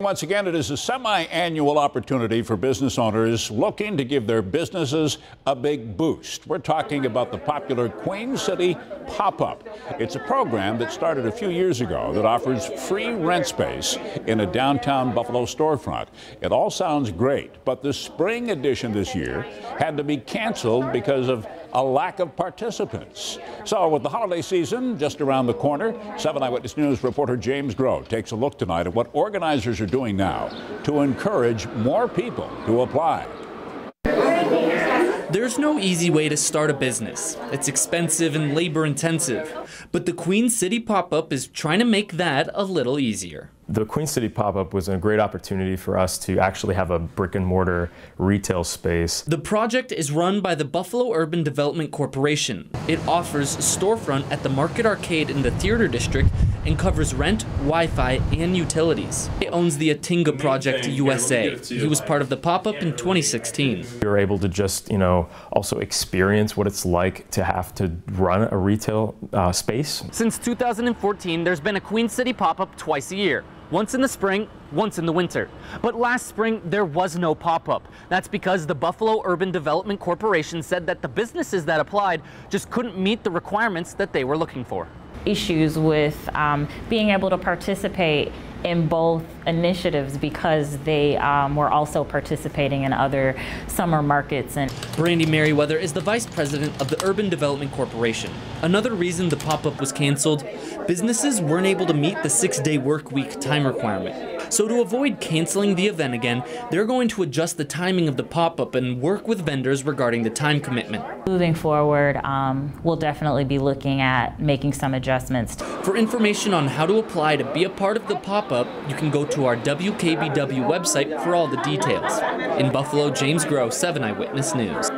Once again, it is a semi annual opportunity for business owners looking to give their businesses a big boost. We're talking about the popular Queen City Pop Up. It's a program that started a few years ago that offers free rent space in a downtown Buffalo storefront. It all sounds great, but the spring edition this year had to be canceled because of a lack of participants. So, with the holiday season just around the corner, 7 Eyewitness News reporter James Groh takes a look tonight at what organizers are doing now to encourage more people to apply. There's no easy way to start a business. It's expensive and labor intensive. But the Queen City pop up is trying to make that a little easier the Queen City pop-up was a great opportunity for us to actually have a brick and mortar retail space. The project is run by the Buffalo Urban Development Corporation. It offers storefront at the Market Arcade in the Theater District and covers rent, Wi-Fi, and utilities. It owns the Atinga Project USA. He was part of the pop-up in 2016. We were able to just, you know, also experience what it's like to have to run a retail uh, space. Since 2014, there's been a Queen City pop-up twice a year once in the spring, once in the winter. But last spring, there was no pop-up. That's because the Buffalo Urban Development Corporation said that the businesses that applied just couldn't meet the requirements that they were looking for. Issues with um, being able to participate in both initiatives because they um, were also participating in other summer markets. And Brandye Merriweather is the vice president of the Urban Development Corporation. Another reason the pop-up was canceled, businesses weren't able to meet the six-day work week time requirement. So to avoid canceling the event again, they're going to adjust the timing of the pop-up and work with vendors regarding the time commitment. Moving forward, um, we'll definitely be looking at making some adjustments. For information on how to apply to be a part of the pop-up, you can go to our WKBW website for all the details. In Buffalo, James Groh, 7 Eyewitness News.